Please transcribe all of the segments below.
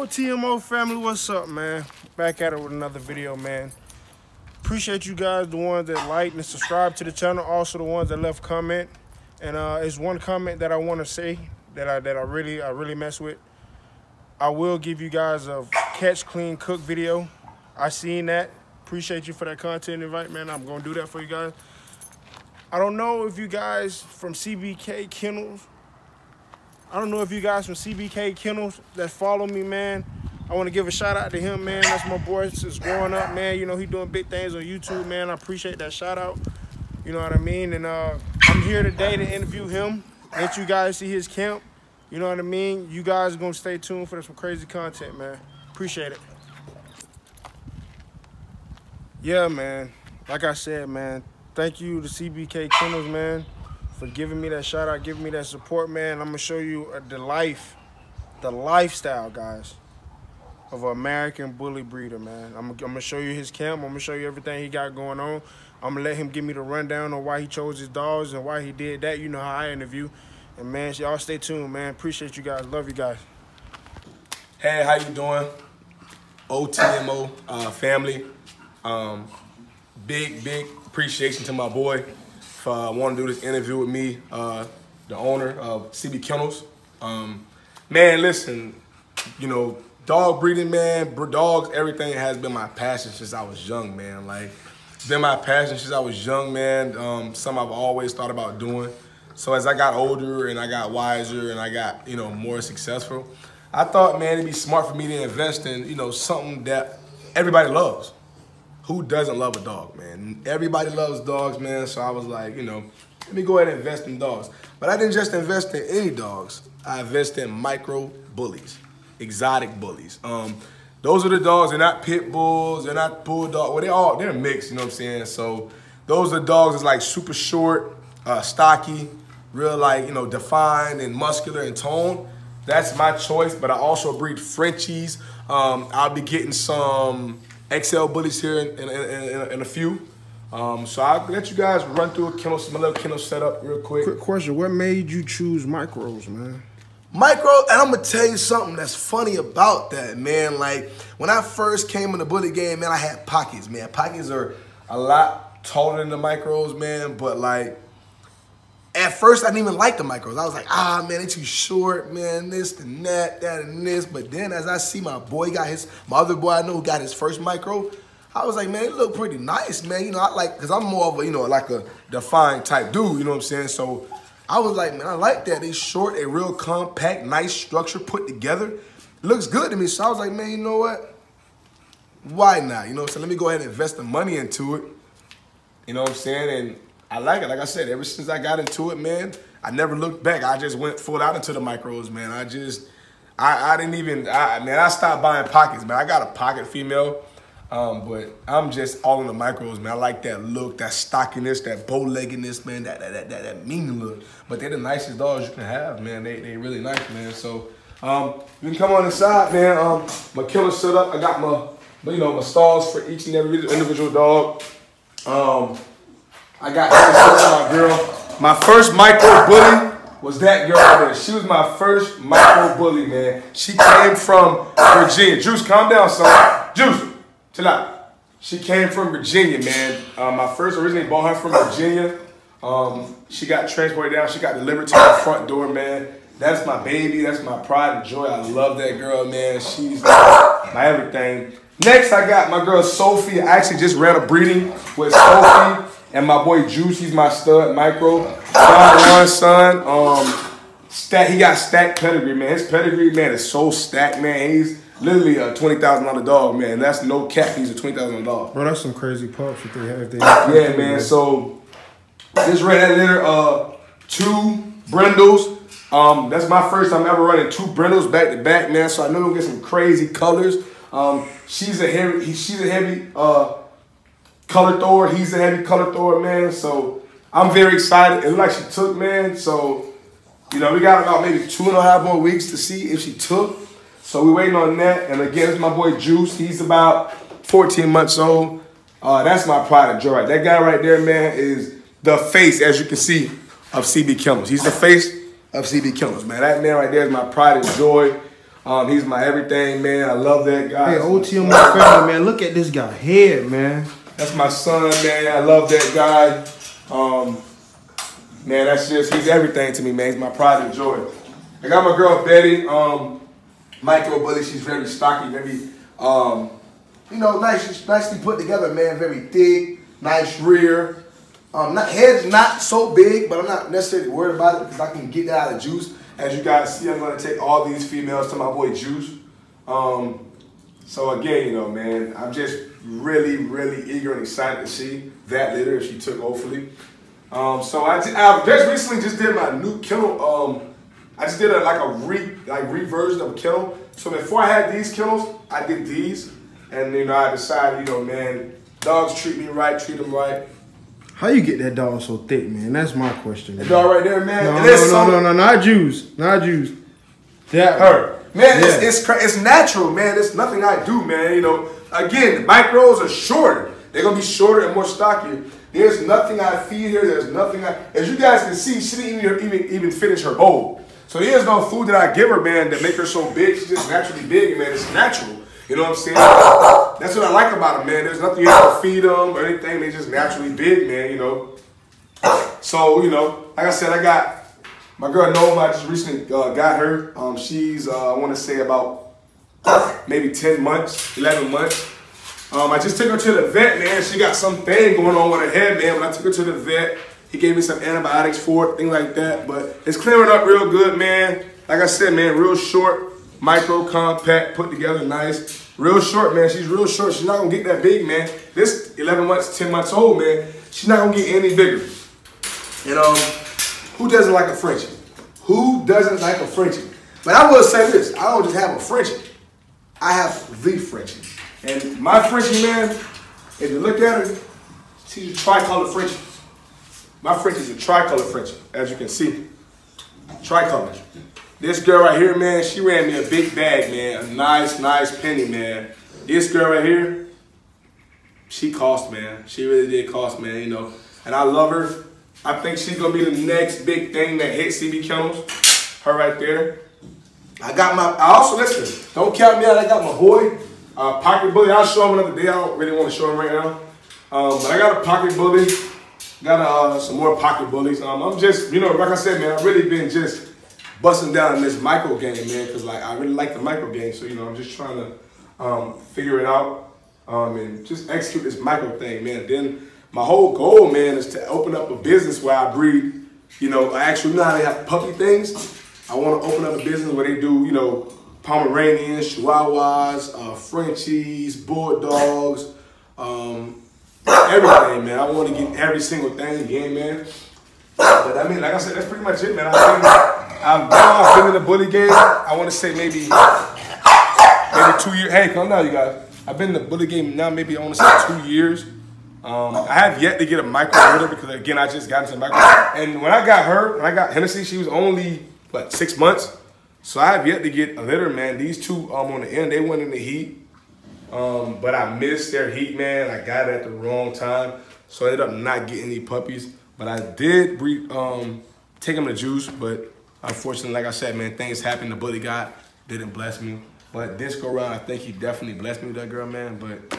OTMO family, what's up, man? Back at it with another video, man. Appreciate you guys, the ones that like and subscribe to the channel, also the ones that left comment. And uh, it's one comment that I want to say that I that I really I really mess with. I will give you guys a catch, clean, cook video. I seen that. Appreciate you for that content invite, man. I'm gonna do that for you guys. I don't know if you guys from CBK Kennels I don't know if you guys from CBK Kennels that follow me, man. I want to give a shout out to him, man. That's my boy since growing up, man. You know, he doing big things on YouTube, man. I appreciate that shout out. You know what I mean? And uh, I'm here today to interview him. Let you guys see his camp. You know what I mean? You guys are going to stay tuned for some crazy content, man. Appreciate it. Yeah, man. Like I said, man, thank you to CBK Kennels, man for giving me that shout out, giving me that support, man. I'm gonna show you uh, the life, the lifestyle, guys, of an American bully breeder, man. I'm, I'm, gonna show you his camp. I'm gonna show you everything he got going on. I'm gonna let him give me the rundown on why he chose his dogs and why he did that. You know how I interview. And man, y'all stay tuned, man. Appreciate you guys. Love you guys. Hey, how you doing? OTMO uh, family. Um, big, big appreciation to my boy uh, wanting to do this interview with me, uh, the owner of CB Kennels. Um, man, listen, you know, dog breeding, man, dogs, everything has been my passion since I was young, man. Like, been my passion since I was young, man. Um, something I've always thought about doing. So as I got older and I got wiser and I got, you know, more successful, I thought, man, it'd be smart for me to invest in, you know, something that everybody loves who doesn't love a dog, man? Everybody loves dogs, man. So I was like, you know, let me go ahead and invest in dogs. But I didn't just invest in any dogs. I invested in micro bullies, exotic bullies. Um, those are the dogs. They're not pit bulls. They're not bulldog. Well, they all they're mixed. You know what I'm saying? So those are dogs that's like super short, uh, stocky, real like you know defined and muscular and toned. That's my choice. But I also breed Frenchies. Um, I'll be getting some XL bullies here in, in, in, in a few. Um, so I'll let you guys run through a kennel, my little kennel setup real quick. Quick question: What made you choose micros, man? Micro, and I'm gonna tell you something that's funny about that, man. Like when I first came in the bully game, man, I had pockets, man. Pockets are a lot taller than the micros, man. But like at first, I didn't even like the micros. I was like, ah, man, they too short, man, this and that, that and this. But then as I see my boy got his, my other boy I know got his first micro, I was like, man, it look pretty nice, man. You know, I like, because I'm more of a, you know, like a defined type dude, you know what I'm saying? So I was like, man, I like that. They short, they real compact, nice structure put together. Looks good to me. So I was like, man, you know what? Why not? You know what I'm saying? Let me go ahead and invest the money into it. You know what I'm saying? And I like it. Like I said, ever since I got into it, man, I never looked back. I just went full out into the micros, man. I just, I, I didn't even, I, man, I stopped buying pockets, man. I got a pocket female, um, but I'm just all in the micros, man. I like that look, that stockiness, that bow-leggedness, man, that, that, that, that, that mean look. But they're the nicest dogs you can have, man. They, they really nice, man. So, um, you can come on inside, man. Um, my killer set up. I got my, you know, my stalls for each and every individual dog. Um, I got my girl. My first micro bully was that girl there. She was my first micro bully, man. She came from Virginia. Juice, calm down, son. Juice, chill out. She came from Virginia, man. Um, my first originally bought her from Virginia. Um, she got transported down. She got delivered to my front door, man. That's my baby. That's my pride and joy. I love that girl, man. She's my everything. Next, I got my girl Sophie. I actually just ran a breeding with Sophie. And my boy Juice, he's my stud micro. John one son. Um, stat, he got stacked pedigree, man. His pedigree, man, is so stacked, man. He's literally a twenty thousand dollar dog, man. That's no cap. He's a twenty thousand dollar dog. Bro, that's some crazy pups if they have. yeah, man. So just ran that litter. Uh, two brindles. Um, that's my first time ever running two brindles back to back, man. So I know we'll get some crazy colors. Um, she's a heavy. She's a heavy. Uh, color thrower. He's a heavy color thrower, man. So I'm very excited. It looks like she took, man. So, you know, we got about maybe two and a half more weeks to see if she took. So we're waiting on that. And again, it's my boy Juice. He's about 14 months old. Uh, that's my pride and joy. That guy right there, man, is the face, as you can see, of CB Kennels. He's the face of CB Kennels, man. That man right there is my pride and joy. Um, he's my everything, man. I love that guy. Hey, OTMO family, man. Look at this guy head, man. That's my son, man. I love that guy. Um, man, that's just he's everything to me, man. He's my pride and joy. I got my girl Betty, um, micro bully. She's very stocky, very, um, you know, nice, nicely put together, man. Very thick, nice rear. Um, not head's not so big, but I'm not necessarily worried about it because I can get that out of juice. As you guys see, I'm gonna take all these females to my boy Juice. Um, so again, you know, man, I'm just really, really eager and excited to see that litter if she took, hopefully. Um, so I, I just recently just did my new kennel. Um, I just did a, like a re like reversion of a kennel. So before I had these kennels, I did these, and you know I decided, you know, man, dogs treat me right, treat them right. How you get that dog so thick, man? That's my question. The dog right there, man. No, no, no, some- no, no, not Juice, not Juice. That her. Man, Yeah. it's, it's cra- it's natural, man. It's nothing I do, man. You know, again, the micros are shorter. They're gonna be shorter and more stockier. There's nothing I feed her. There's nothing I. As you guys can see, she didn't even even, even finish her bowl. So there's no food that I give her, man, that make her so big. She's just naturally big, man. It's natural. You know what I'm saying? That's what I like about them, man. There's nothing you have to feed them or anything. They just naturally big, man. You know. So you know, like I said, I got my girl Nova. I just recently uh, got her. Um, she's uh, I want to say about maybe ten months, eleven months. Um, I just took her to the vet, man. She got something going on with her head, man. When I took her to the vet, he gave me some antibiotics for it, things like that. But it's clearing up real good, man. Like I said, man, real short, micro, compact, put together nice. Real short, man. She's real short. She's not gonna get that big, man. This 11 months, 10 months old, man. She's not gonna get any bigger. And um, who doesn't like a Frenchie? Who doesn't like a Frenchie? But I will say this: I don't just have a Frenchie. I have the Frenchie. And my Frenchie, man, if you look at her, she's a tricolor Frenchie. My Frenchie's a tricolor Frenchie, as you can see. Tricolor. This girl right here, man, she ran me a big bag, man. A nice, nice penny, man. This girl right here, she cost, man. She really did cost, man, you know. And I love her. I think she's gonna be the next big thing that hits CB Kennels. Her right there. I got my, I also, listen, don't count me out. I got my boy, uh, Pocket Bully. I'll show him another day. I don't really want to show him right now. Um, but I got a Pocket Bully. Got uh, some more Pocket Bullies. Um, I'm just, you know, like I said, man, I've really been just busting down this micro game, man, because like I really like the micro game. So, you know, I'm just trying to um, figure it out um, and just execute this micro thing, man. Then my whole goal, man, is to open up a business where I breed, you know, I actually, know how they have puppy things? I want to open up a business where they do, you know, Pomeranians, Chihuahuas, uh, Frenchies, Bulldogs, um, everything, man. I want to get every single thing again, man. But I mean, like I said, that's pretty much it, man. I've been, I've, now been in the bully game. I want to say maybe, maybe two years. Hey, come down, you guys. I've been in the bully game now, maybe I want to say two years. Um, I have yet to get a micro with because again, I just got into micro. And when I got her, when I got Hennessy, she was only what six months. So I have yet to get a litter, man. These two um on the end, they went in the heat. Um, but I missed their heat, man. I got it at the wrong time. So I ended up not getting any puppies. But I did breed, um, take them to juice. But unfortunately, like I said, man, things happened. The bully god didn't bless me. But this go around, I think he definitely blessed me with that girl, man. But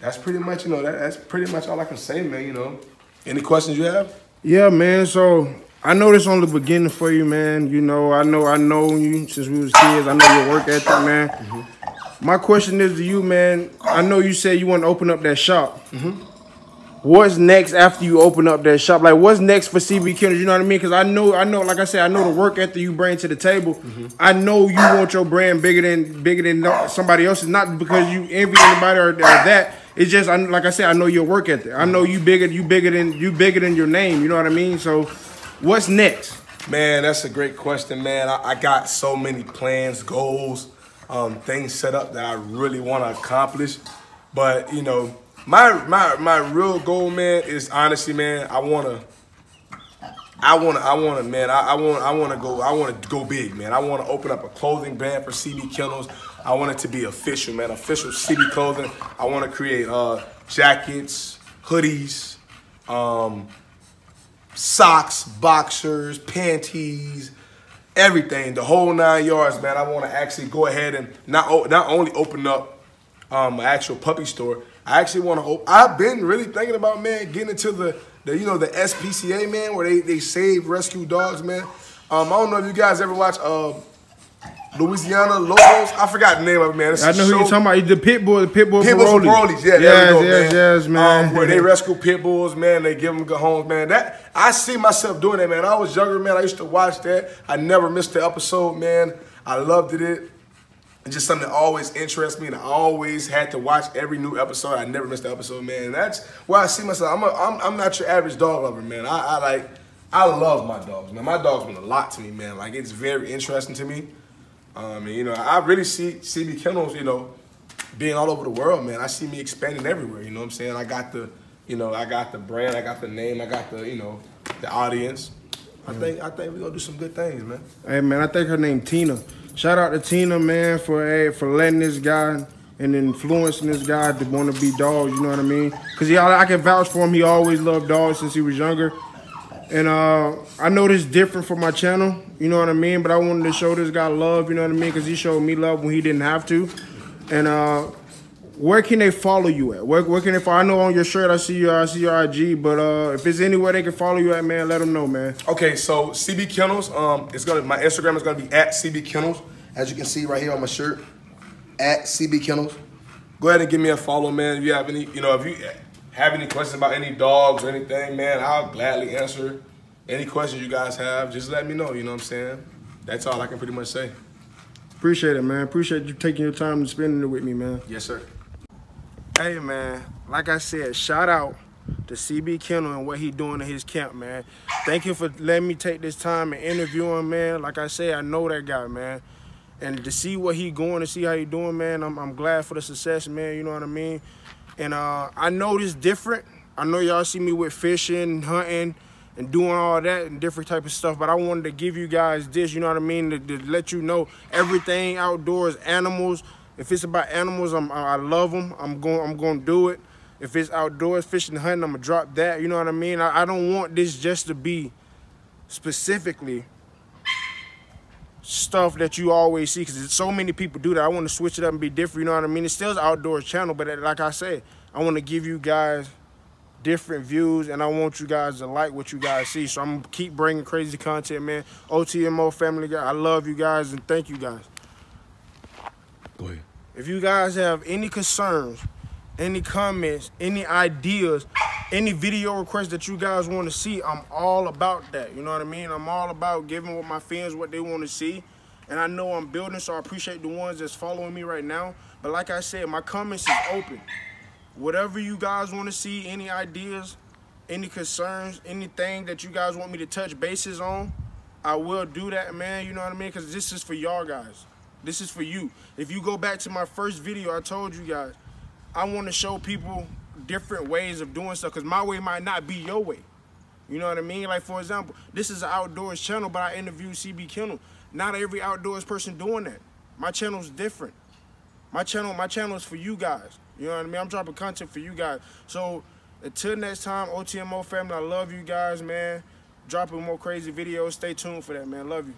that's pretty much, you know, that, that's pretty much all I can say, man, you know. Any questions you have? Yeah, man. So I know this on the beginning for you, man. You know, I know, I know you since we was kids. I know your work ethic, man. Mm-hmm. My question is to you, man. I know you said you want to open up that shop. Mm-hmm. What's next after you open up that shop? Like, what's next for CB Kennels? You know what I mean? Because I know, I know, like I said, I know the work ethic you bring to the table. Mm-hmm. I know you want your brand bigger than bigger than somebody else's. Not because you envy anybody or, or that. It's just, I, like I said, I know your work ethic. I know you bigger, you bigger than you bigger than your name. You know what I mean? So, what's next? Man, that's a great question, man. I, I got so many plans, goals, um, things set up that I really want to accomplish. But you know, my my my real goal, man, is honestly, man, I wanna, I wanna, I wanna, man, I, I want, I wanna go, I wanna go big, man. I wanna open up a clothing brand for CB Kennels. I want it to be official, man, official CB clothing. I wanna create uh, jackets, hoodies, um, socks, boxers, panties, everything, the whole nine yards, man. I want to actually go ahead and not not only open up um, an actual puppy store. I actually want to. I've been really thinking about man getting into the the you know the SPCA man where they they save rescue dogs, man. Um, I don't know if you guys ever watch uh, Louisiana Lobos. I forgot the name of it, man. It's I know who you're talking about. The pit bull, the pit bull pit bulls Parolees. Yeah, yes, there we go, yes, man. yes, man. Um, where they rescue pit bulls, man. They give them good homes, man. That I see myself doing that, man. I was younger, man. I used to watch that. I never missed the episode, man. I loved it. It's just something that always interests me, and I always had to watch every new episode. I never missed the episode, man. And that's where I see myself. I'm, a, I'm, I'm not your average dog lover, man. I, I like, I love my dogs, man. My dogs mean a lot to me, man. Like it's very interesting to me. Um, and you know, I really see CB Kennels, you know, being all over the world, man. I see me expanding everywhere. You know what I'm saying? I got the, you know, I got the brand, I got the name, I got the, you know, the audience. I think I think we're gonna do some good things, man. Hey man, I think her name Tina. Shout out to Tina, man, for hey, for letting this guy and influencing this guy to want to be dogs. You know what I mean? Cause I can vouch for him. He always loved dogs since he was younger. And uh, I know this different for my channel, you know what I mean? But I wanted to show this guy love, you know what I mean? Because he showed me love when he didn't have to. And uh, where can they follow you at? Where, where can they follow? I know on your shirt I see your I see your IG, but uh, if there's anywhere they can follow you at, man, let them know, man. Okay, so CB Kennels, um, it's gonna my Instagram is gonna be at CB Kennels, as you can see right here on my shirt, at CB Kennels. Go ahead and give me a follow, man. If you have any, you know, if you have any questions about any dogs or anything, man, I'll gladly answer any questions you guys have. Just let me know, you know what I'm saying? That's all I can pretty much say. Appreciate it, man. Appreciate you taking your time and spending it with me, man. Yes, sir. Hey, man, like I said, shout out to CB Kennel and what he doing in his camp, man. Thank you for letting me take this time and interview him, man. Like I said, I know that guy, man. And to see what he going, to see how he doing, man, I'm, I'm glad for the success, man. You know what I mean? And uh, I know this different. I know y'all see me with fishing, hunting, and doing all that and different type of stuff. But I wanted to give you guys this, you know what I mean, to, to let you know everything outdoors, animals. If it's about animals, I'm, I love them. I'm going. I'm going to do it. If it's outdoors, fishing, hunting, I'm gonna drop that. You know what I mean? I, I don't want this just to be specifically stuff that you always see because so many people do that. I want to switch it up and be different. You know what I mean? It's still an outdoors channel, but like I said, I want to give you guys different views and I want you guys to like what you guys see. So I'm gonna keep bringing crazy content, man. OTMO family guy, I love you guys and thank you guys. Go ahead. If you guys have any concerns, any comments, any ideas, any video requests that you guys want to see, I'm all about that. You know what I mean? I'm all about giving what my fans what they want to see. And I know I'm building, so I appreciate the ones that's following me right now. But like I said, my comments is open. Whatever you guys want to see, any ideas, any concerns, anything that you guys want me to touch bases on, I will do that, man. You know what I mean? Because this is for y'all guys. This is for you. If you go back to my first video, I told you guys, I want to show people different ways of doing stuff because my way might not be your way. You know what I mean? Like, for example, this is an outdoors channel, but I interviewed CB Kennel. Not every outdoors person doing that. My channel's different. My channel, my channel is for you guys. You know what I mean? I'm dropping content for you guys. So until next time, OTMO family, I love you guys, man. Dropping more crazy videos. Stay tuned for that, man. Love you.